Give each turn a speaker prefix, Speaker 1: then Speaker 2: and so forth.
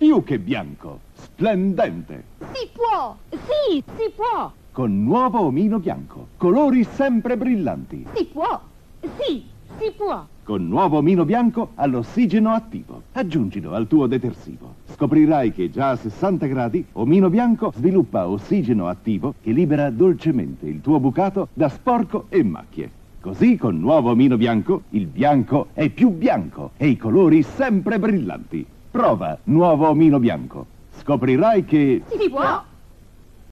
Speaker 1: più che bianco, splendente.
Speaker 2: Si può! Sì, si può!
Speaker 1: Con nuovo omino bianco, colori sempre brillanti.
Speaker 2: Si può! Sì, si può!
Speaker 1: Con nuovo omino bianco all'ossigeno attivo. Aggiungilo al tuo detersivo. Scoprirai che già a 60 gradi omino bianco sviluppa ossigeno attivo che libera dolcemente il tuo bucato da sporco e macchie. Così con nuovo omino bianco il bianco è più bianco e i colori sempre brillanti. Prova nuovo omino bianco. Scoprirai che...
Speaker 2: Si può!